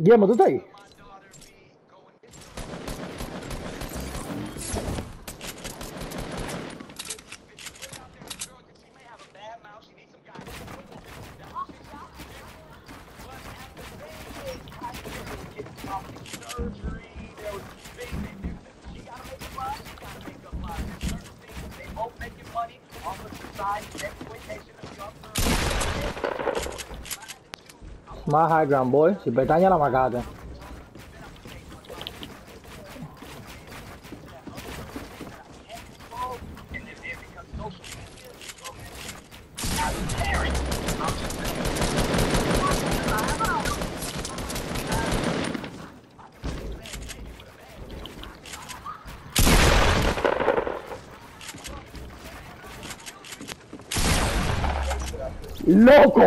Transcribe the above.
Dia ma tu stai? Of society. My high ground, boy. Si pestaña la macate. ¡Loco!